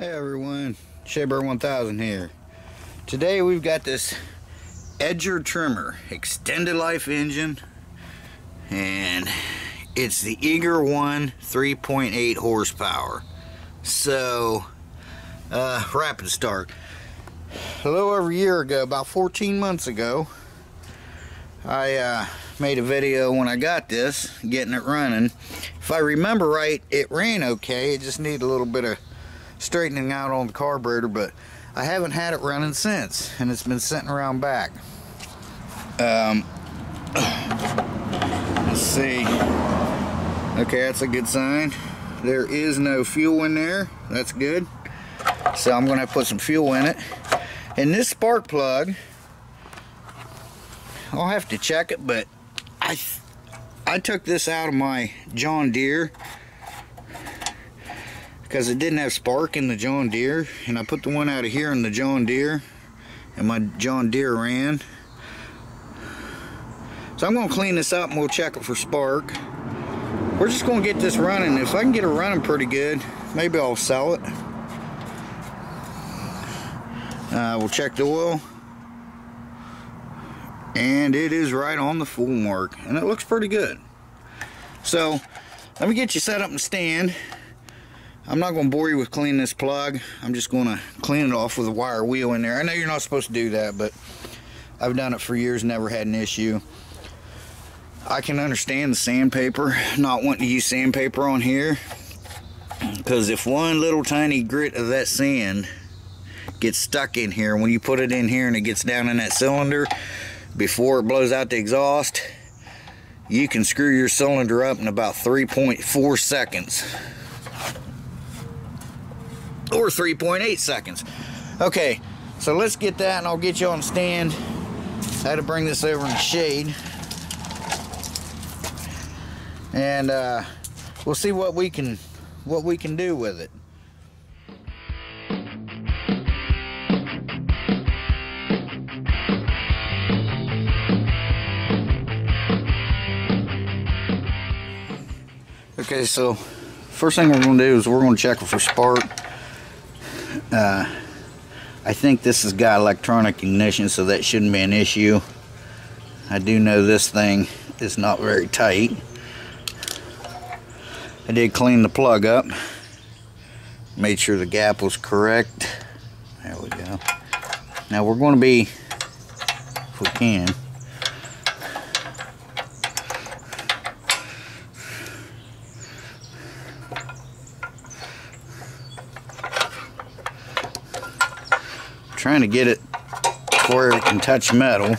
Hey everyone, Shabear 1000 here. Today we've got this Edger trimmer, extended life engine, and it's the Eager One 3.8 horsepower. So, uh, rapid start. A little over a year ago, about 14 months ago, I uh, made a video when I got this, getting it running. If I remember right, it ran okay. It just needed a little bit of straightening out on the carburetor, but I haven't had it running since, and it's been sitting around back. Um, let's see. Okay, that's a good sign. There is no fuel in there. That's good. So I'm going to put some fuel in it. And this spark plug, I'll have to check it, but I I took this out of my John Deere because it didn't have spark in the John Deere and I put the one out of here in the John Deere and my John Deere ran. So I'm to clean this up and we'll check it for spark. We're just to get this running. If I can get it running pretty good maybe I'll sell it. Uh, we'll check the oil. And it is right on the full mark and it looks pretty good. So let me get you set up and stand I'm not going to bore you with cleaning this plug. I'm just going to clean it off with a wire wheel in there. I know you're not supposed to do that, but I've done it for years, never had an issue. I can understand the sandpaper, not wanting to use sandpaper on here. Because if one little tiny grit of that sand gets stuck in here, when you put it in here and it gets down in that cylinder, before it blows out the exhaust, you can screw your cylinder up in about 3.4 seconds or 3.8 seconds. Okay, so let's get that and I'll get you on stand. I had to bring this over in the shade. And uh, we'll see what we can what we can do with it. Okay, so first thing we're to do is we're going to check for spark. Uh, I think this has got electronic ignition, so that shouldn't be an issue. I do know this thing is not very tight. I did clean the plug up. Made sure the gap was correct. There we go. Now we're going to be, if we can, trying to get it where it can touch metal.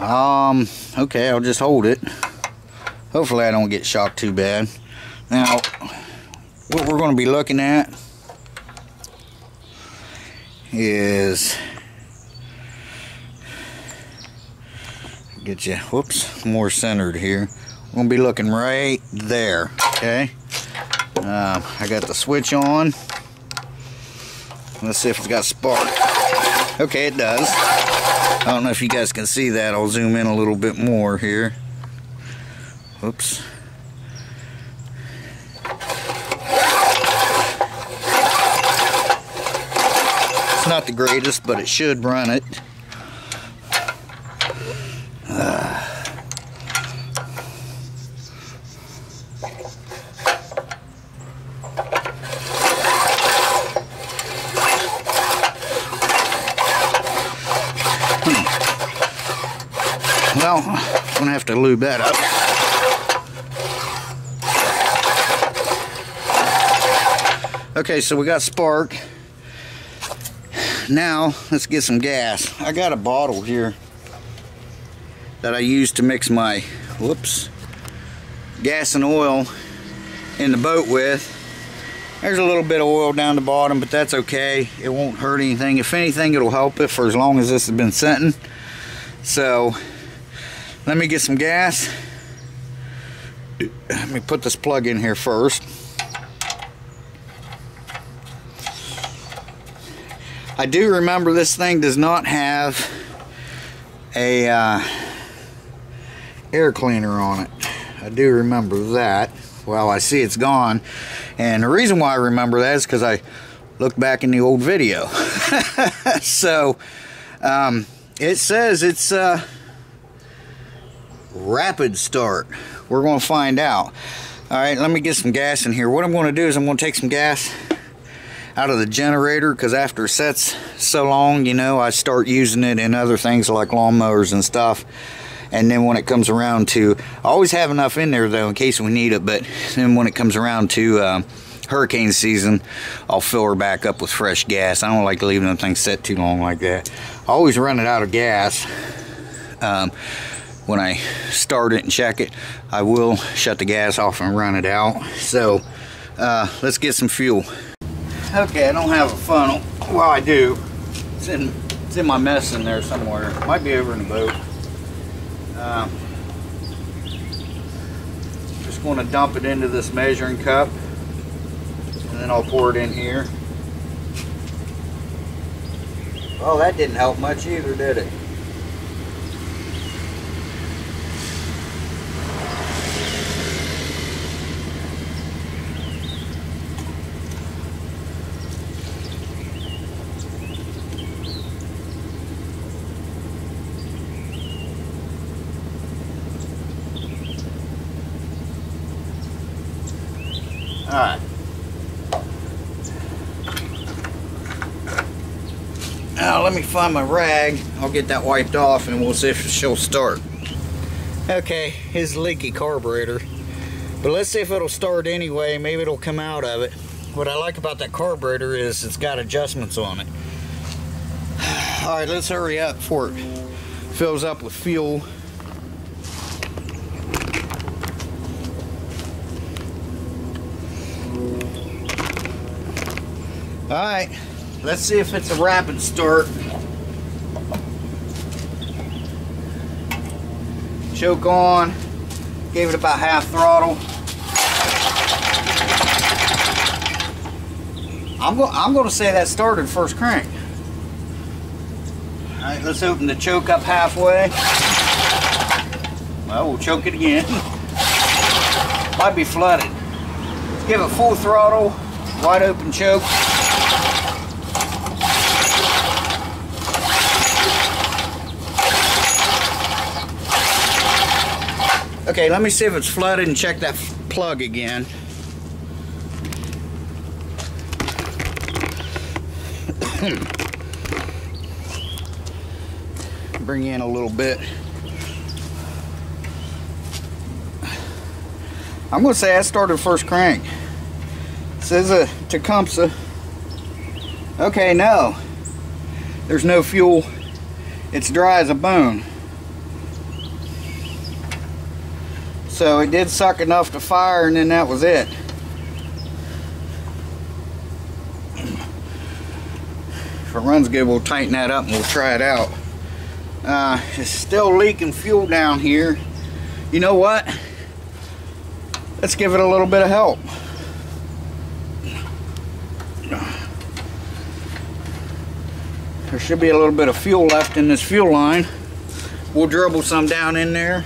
Um, okay, I'll just hold it. Hopefully I don't get shocked too bad. Now, what we're going to be looking at is get you, whoops, more centered here. We're to be looking right there, okay? Uh, I got the switch on. Let's see if it's got spark. Okay, it does. I don't know if you guys can see that. I'll zoom in a little bit more here. Oops. It's not the greatest, but it should run it. Well, I'm gonna have to lube that up. Okay, so we got spark. Now, let's get some gas. I got a bottle here that I use to mix my, whoops, gas and oil in the boat with. There's a little bit of oil down the bottom, but that's okay. It won't hurt anything. If anything, it'll help it for as long as this has been sitting. So, let me get some gas. Let me put this plug in here first. I do remember this thing does not have a uh, air cleaner on it. I do remember that. Well, I see it's gone. And the reason why I remember that is because I looked back in the old video. so, um, it says it's uh, rapid start. We're going to find out. All right, let me get some gas in here. What I'm going to do is I'm going to take some gas out of the generator because after it sets so long, you know, I start using it in other things like lawnmowers and stuff. And then when it comes around to, I always have enough in there though in case we need it, but then when it comes around to uh, hurricane season, I'll fill her back up with fresh gas. I don't like leaving them things set too long like that. I always run it out of gas. Um, when I start it and check it, I will shut the gas off and run it out. So uh, let's get some fuel. Okay, I don't have a funnel. Well, I do. It's in, it's in my mess in there somewhere. Might be over in the boat. Um, just going to dump it into this measuring cup and then I'll pour it in here. Well, that didn't help much either, did it? Alright. Now let me find my rag. I'll get that wiped off and we'll see if she'll start. Okay, his leaky carburetor. But let's see if it'll start anyway. Maybe it'll come out of it. What I like about that carburetor is it's got adjustments on it. Alright, let's hurry up before it fills up with fuel. Alright, let's see if it's a rapid start. Choke on, gave it about half throttle. I'm, go I'm going to say that started first crank. Alright, let's open the choke up halfway. Well, we'll choke it again. Might be flooded. Let's give it full throttle, wide open choke. Okay, let me see if it's flooded and check that plug again. Bring in a little bit. I'm to say I started first crank. It says a Tecumseh. Okay, no. There's no fuel. It's dry as a bone. So it did suck enough to fire and then that was it. If it runs good, we'll tighten that up and we'll try it out. Uh, it's still leaking fuel down here. You know what? Let's give it a little bit of help. There should be a little bit of fuel left in this fuel line. We'll dribble some down in there.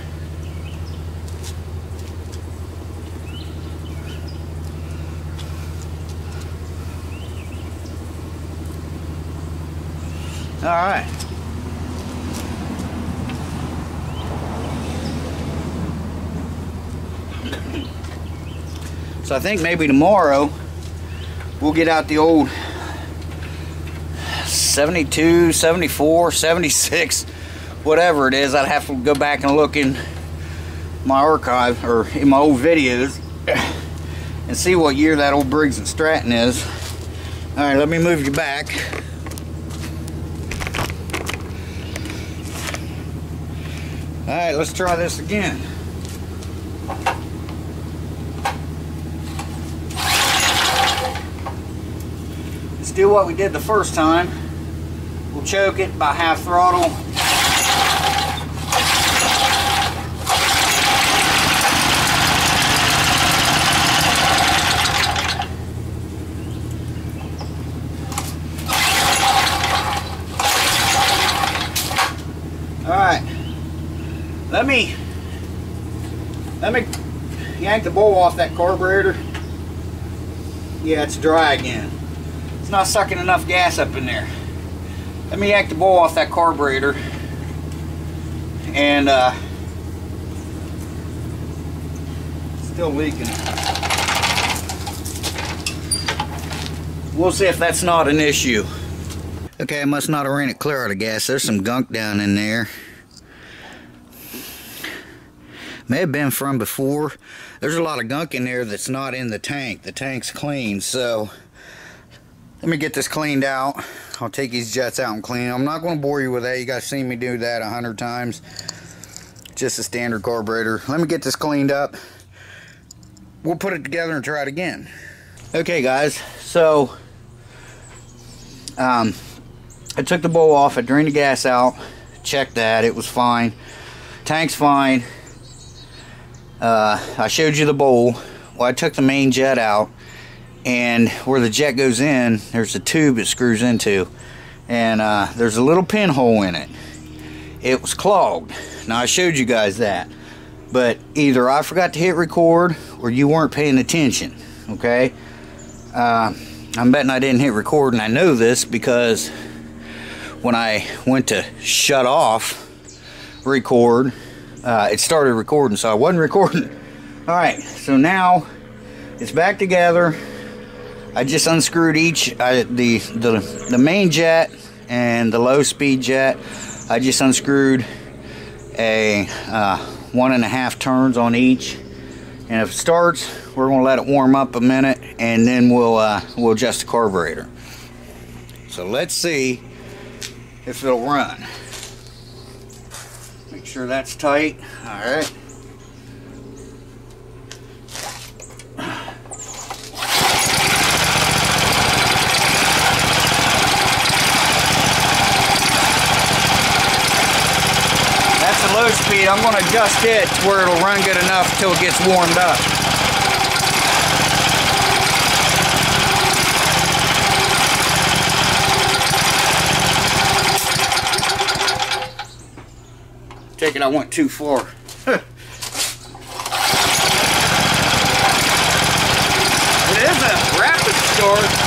All right. So I think maybe tomorrow we'll get out the old 72, 74, 76, whatever it is. I'd have to go back and look in my archive or in my old videos and see what year that old Briggs and Stratton is. All right, let me move you back. All right, let's try this again. Let's do what we did the first time. We'll choke it by half throttle. All right. Let me, let me the bowl off that carburetor. Yeah, it's dry again. It's not sucking enough gas up in there. Let me yank the bowl off that carburetor and uh, still leaking. We'll see if that's not an issue. Okay, I must not have ran it clear out of gas. There's some gunk down in there. May have been from before. There's a lot of gunk in there that's not in the tank. The tank's clean, so let me get this cleaned out. I'll take these jets out and clean them. I'm not going to bore you with that. You guys seen me do that a hundred times. Just a standard carburetor. Let me get this cleaned up. We'll put it together and try it again. Okay, guys. So, um, I took the bowl off. I drained the gas out. Checked that. It was fine. Tank's fine. Uh, I showed you the bowl. Well, I took the main jet out and where the jet goes in there's a tube it screws into and uh, there's a little pinhole in it. It was clogged. Now I showed you guys that but either I forgot to hit record or you weren't paying attention okay? Uh, I'm betting I didn't hit record and I know this because when I went to shut off record uh, it started recording so I wasn't recording. Alright so now it's back together. I just unscrewed each I, the the the main jet and the low speed jet. I just unscrewed a uh, one and a half turns on each. And if it starts we're gonna let it warm up a minute and then we'll uh, we'll adjust the carburetor. So let's see if it'll run sure that's tight. All right. That's a low speed, I'm going to adjust it to where it'll run good enough until it gets warmed up. It, I went too far. it is a rapid start.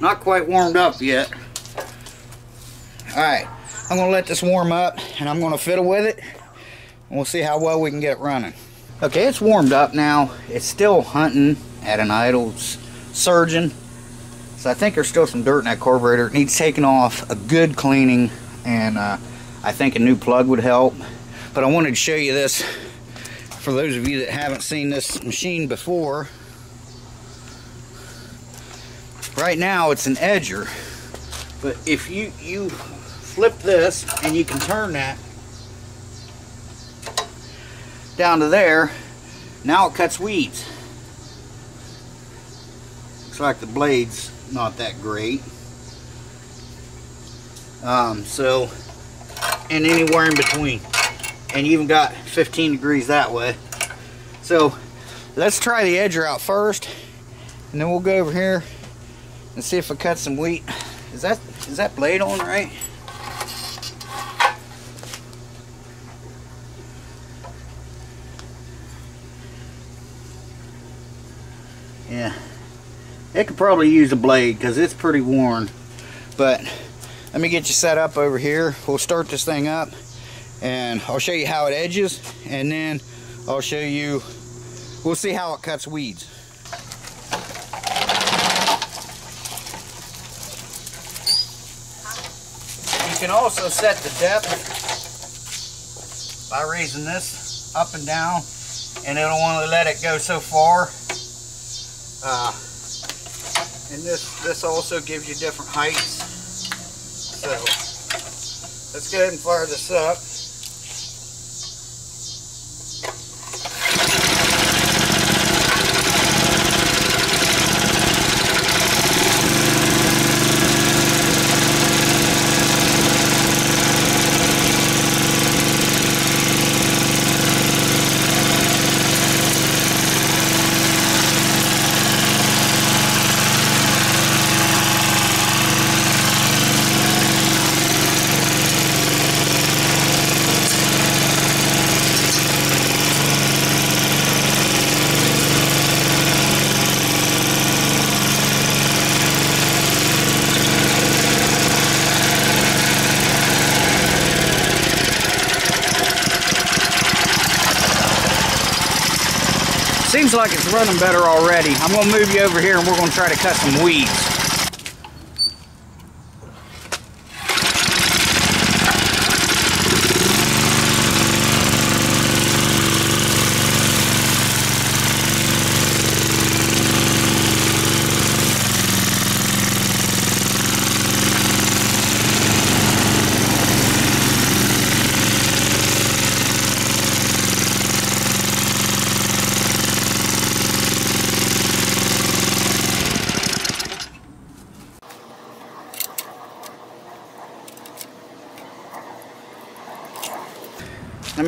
Not quite warmed up yet. Alright, I'm going to let this warm up and I'm going to fiddle with it. And we'll see how well we can get it running. Okay, it's warmed up now. It's still hunting at an idle surging. So I think there's still some dirt in that carburetor. It needs taking off, a good cleaning, and uh, I think a new plug would help. But I wanted to show you this for those of you that haven't seen this machine before. Right now it's an edger, but if you, you flip this and you can turn that down to there, now it cuts weeds. Looks like the blade's not that great. Um, so, and anywhere in between. And you even got 15 degrees that way. So, let's try the edger out first, and then we'll go over here and see if I cut some wheat. Is that is that blade on right? Yeah. It could probably use a blade because it's pretty worn. But let me get you set up over here. We'll start this thing up and I'll show you how it edges and then I'll show you, we'll see how it cuts weeds. Can also set the depth by raising this up and down and it'll only let it go so far. Uh, and this, this also gives you different heights. So let's go ahead and fire this up. Seems like it's running better already. I'm gonna move you over here and we're gonna try to cut some weeds.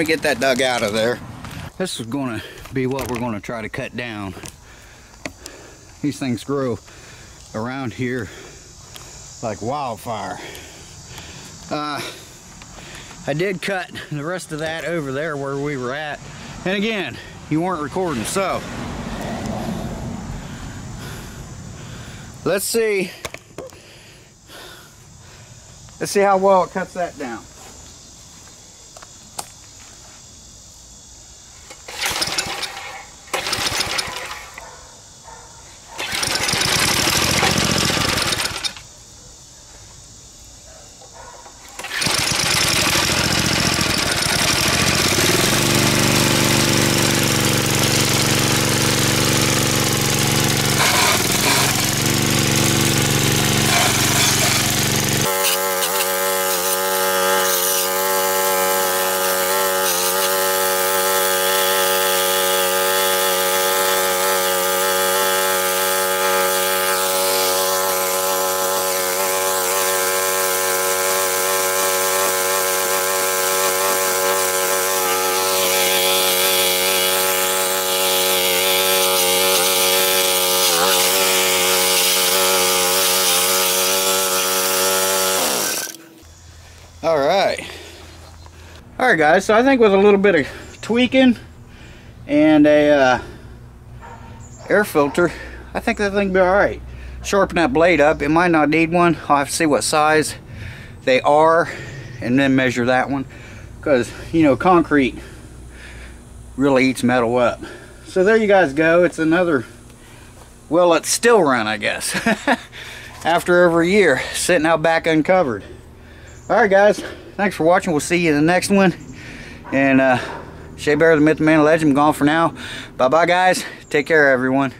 Me get that dug out of there. This is gonna be what we're gonna try to cut down. These things grow around here like wildfire. Uh, I did cut the rest of that over there where we were at. And again, you weren't recording, so. Let's see. Let's see how well it cuts that down. All right. All right, guys. So I think with a little bit of tweaking and a uh, air filter, I think that thing will be all right. Sharpen that blade up. It might not need one. I'll have to see what size they are and then measure that one. Because, you know, concrete really eats metal up. So there you guys go. It's another, well, it's still run, I guess. After over a year, sitting out back uncovered. Alright guys, thanks for watching. We'll see you in the next one. And uh, Shay Bear, the Myth, the Man, the Legend, I'm gone for now. Bye-bye guys. Take care everyone.